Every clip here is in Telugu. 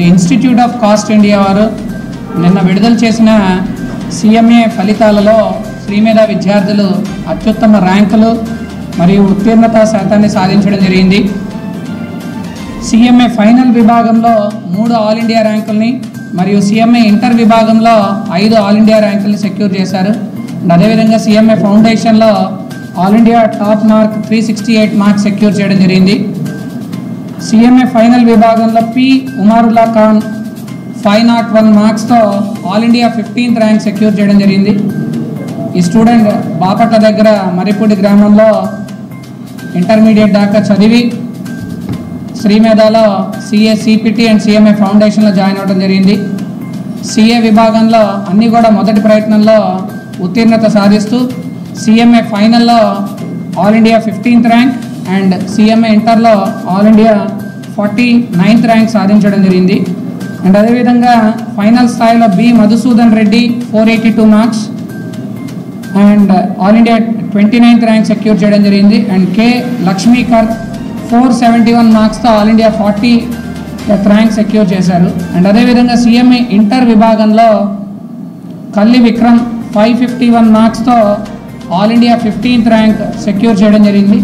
The institute of cost India వారు నిన్న విడుదల చేసిన సిఎంఏ ఫలితాలలో శ్రీమేధ విద్యార్థులు అత్యుత్తమ ర్యాంకులు మరియు ఉత్తీర్ణత శాతాన్ని సాధించడం జరిగింది. సిఎంఏ ఫైనల్ విభాగంలో మూడు ఆల్ ఇండియా ర్యాంకుల్ని మరియు సిఎంఏ ఇంటర్ విభాగంలో ఐదు ఆల్ ఇండియా ర్యాంకుల్ని సెక్యూర్ చేశారు. అదేవిధంగా CMA ఫౌండేషన్లో all India top mark three sixty eight marks secure చేయడం జరిగింది. సిఎంఏ ఫైనల్ విభాగంలో P Umarullah Khan five naught one మార్క్స్తో all India fifteenth rank secure చేయడం జరిగింది. ఈ స్టూడెంట్ బాపట్ల దగ్గర మరిపూడి గ్రామంలో ఇంటర్మీడియట్ దాకా చదివి శ్రీమేధాలో సిఏ సిపిటి అండ్ సిఎంఏ ఫౌండేషన్లో జాయిన్ అవ్వడం జరిగింది. సిఏ విభాగంలో అన్నీ కూడా మొదటి ప్రయత్నంలో ఉత్తీర్ణత సాధిస్తూ సిఎంఏ ఫైనల్లో all India fifteenth rank and CMA ఇంటర్లో all India forty ninth rank సాధించడం జరిగింది. అండ్ అదేవిధంగా ఫైనల్ స్థాయిలో B Madhusudan Reddy four eighty two marks. And all India twenty ninth rank secure చేయడం జరిగింది. And K Lakshmikar four seventy one మార్క్స్తో all India forty rank secure చేశారు. అండ్ అదేవిధంగా సిఎంఏ ఇంటర్ విభాగంలో Kalli Vikram five fifty one మార్క్స్తో all India fifteenth rank secure చేయడం జరిగింది.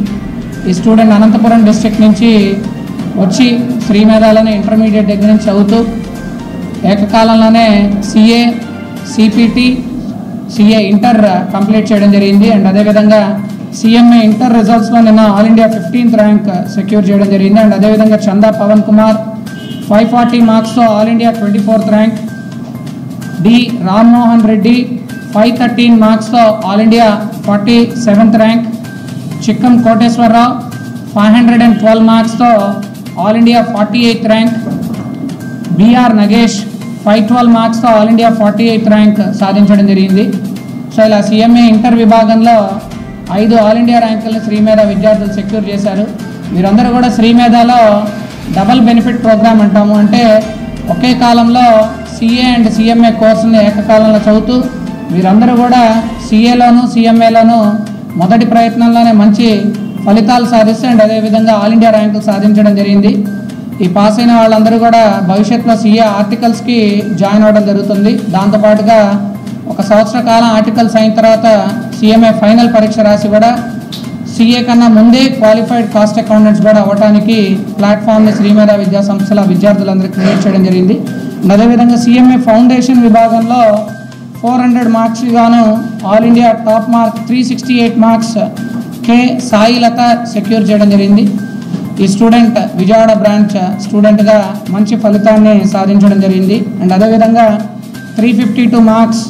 ఈ స్టూడెంట్ అనంతపురం డిస్ట్రిక్ట్ నుంచి వచ్చి శ్రీమేధాలోనే ఇంటర్మీడియట్ దగ్గర నుంచి చదువుతూ ఏకకాలంలోనే CA CPT CA inter complete చేయడం జరిగింది. అండ్ అదేవిధంగా సిఎంఏ ఇంటర్ రిజల్ట్స్లో నిన్న all India fifteenth rank secure చేయడం జరిగింది. అండ్ అదేవిధంగా Chanda Pavan Kumar five forty మార్క్స్తో all India twenty fourth rank. D Rammohan Reddy five thirteen మార్క్స్తో all India forty seventh rank. Chikkam Koteswararao five hundred and twelve మార్క్స్తో all India forty eighth rank BR Nagesh five twelve మార్క్స్తో all India forty eighth rank సాధించడం జరిగింది. సో ఇలా సీఎంఏ ఇంటర్ విభాగంలో ఐదు ఆల్ ఇండియా ర్యాంకులను శ్రీమేధ విద్యార్థులు సెక్యూర్ చేశారు. మీరందరూ కూడా శ్రీమేధలో డబల్ బెనిఫిట్ ప్రోగ్రామ్ అంటాము. అంటే ఒకే కాలంలో సిఏ అండ్ సిఎంఏ కోర్సుని ఏకకాలంలో చదువుతూ మీరందరూ కూడా సిఏలోను సిఎంఏలోను మొదటి ప్రయత్నంలోనే మంచి ఫలితాలు సాధిస్తే అండ్ అదేవిధంగా ఆల్ ఇండియా ర్యాంకులు సాధించడం జరిగింది. ఈ పాస్ అయిన వాళ్ళందరూ కూడా భవిష్యత్తులో సీఏ ఆర్టికల్స్కి జాయిన్ అవ్వడం జరుగుతుంది. దాంతోపాటుగా ఒక సంవత్సర కాలం ఆర్టికల్స్ అయిన తర్వాత సీఎంఏ ఫైనల్ పరీక్ష రాసి కూడా సీఏ కన్నా ముందే క్వాలిఫైడ్ కాస్ట్ అకౌంటెంట్స్ కూడా అవ్వడానికి ప్లాట్ఫామ్ని శ్రీమేధ విద్యా సంస్థల విద్యార్థులందరూ క్రియేట్ చేయడం జరిగింది. అదేవిధంగా సీఎంఏ ఫౌండేషన్ విభాగంలో ఫోర్ హండ్రెడ్ మార్క్స్ గాను all India top mark three sixty eight marks K Sailatha secure చేయడం జరిగింది. ఈ స్టూడెంట్ విజయవాడ బ్రాంచ్ స్టూడెంట్గా మంచి ఫలితాన్ని సాధించడం జరిగింది. అండ్ అదేవిధంగా three fifty two marks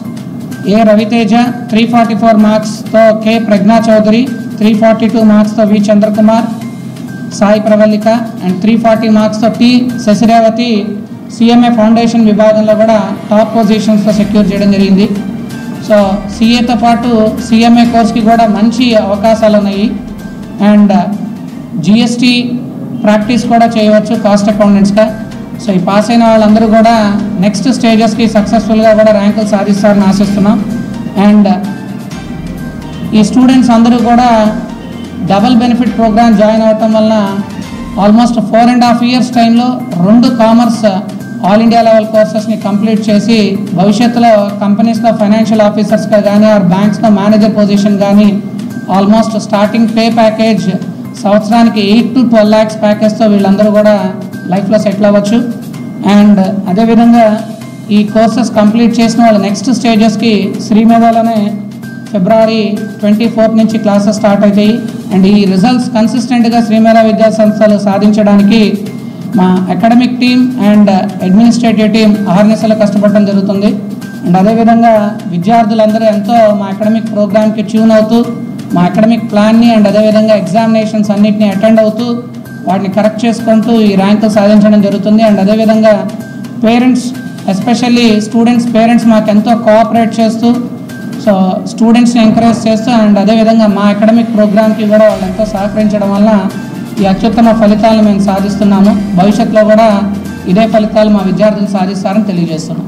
A Raviteja three forty four మార్క్స్తో K Pragna Chowdary three forty two మార్క్స్తో V Chandrakumar Sai Pravallika and three forty మార్క్స్తో T Sasirevathi CMA foundation విభాగంలో కూడా టాప్ పొజిషన్స్లో సెక్యూర్ చేయడం జరిగింది. సో సిఏతో పాటు సిఎంఏ కోర్స్కి కూడా మంచి అవకాశాలు ఉన్నాయి అండ్ జిఎస్టీ ప్రాక్టీస్ కూడా చేయవచ్చు కాస్ట్ అకౌంటెంట్స్గా. సో ఈ పాస్ అయిన వాళ్ళందరూ కూడా నెక్స్ట్ స్టేజెస్కి సక్సెస్ఫుల్గా కూడా ర్యాంకులు సాధిస్తారని ఆశిస్తున్నాం. అండ్ ఈ స్టూడెంట్స్ అందరూ కూడా డబల్ బెనిఫిట్ ప్రోగ్రామ్ జాయిన్ అవటం వలన almost four and half years టైంలో రెండు కామర్స్ ఆల్ ఇండియా లెవెల్ కోర్సెస్ని కంప్లీట్ చేసి భవిష్యత్తులో కంపెనీస్లో ఫైనాన్షియల్ ఆఫీసర్స్గా కానీ ఆర్ బ్యాంక్స్లో మేనేజర్ పొజిషన్ కానీ ఆల్మోస్ట్ స్టార్టింగ్ పే ప్యాకేజ్ సంవత్సరానికి ఎయిట్ టు ట్వెల్వ్ ల్యాక్స్ ప్యాకేజ్తో వీళ్ళందరూ కూడా లైఫ్లో సెటిల్ అవ్వచ్చు. అండ్ అదేవిధంగా ఈ కోర్సెస్ కంప్లీట్ చేసిన వాళ్ళు నెక్స్ట్ స్టేజెస్కి శ్రీమేధలోనే ఫిబ్రవరి ట్వంటీ ఫోర్త్ నుంచి క్లాసెస్ స్టార్ట్ అవుతాయి. అండ్ ఈ రిజల్ట్స్ కన్సిస్టెంట్గా శ్రీమేధ విద్యా సంస్థలు సాధించడానికి మా academic team and administrative team అహర్నిశలు కష్టపడడం జరుగుతుంది. అండ్ అదేవిధంగా విద్యార్థులందరూ ఎంతో మా అకాడమిక్ ప్రోగ్రామ్కి ట్యూన్ అవుతూ మా అకాడమిక్ ప్లాన్ని అండ్ అదేవిధంగా ఎగ్జామినేషన్స్ అన్నిటిని అటెండ్ అవుతూ వాటిని కరెక్ట్ చేసుకుంటూ ఈ ర్యాంకు సాధించడం జరుగుతుంది. అండ్ అదేవిధంగా పేరెంట్స్ ఎస్పెషల్లీ స్టూడెంట్స్ పేరెంట్స్ మాకు ఎంతో కోఆపరేట్ చేస్తూ సో స్టూడెంట్స్ని ఎంకరేజ్ చేస్తూ అండ్ అదేవిధంగా మా అకాడమిక్ ప్రోగ్రామ్కి కూడా వాళ్ళు ఎంతో సహకరించడం వల్ల ఈ అత్యుత్తమ ఫలితాలను మేము సాధిస్తున్నాము. భవిష్యత్తులో కూడా ఇదే ఫలితాలు మా విద్యార్థులు సాధిస్తారని తెలియజేస్తున్నాం.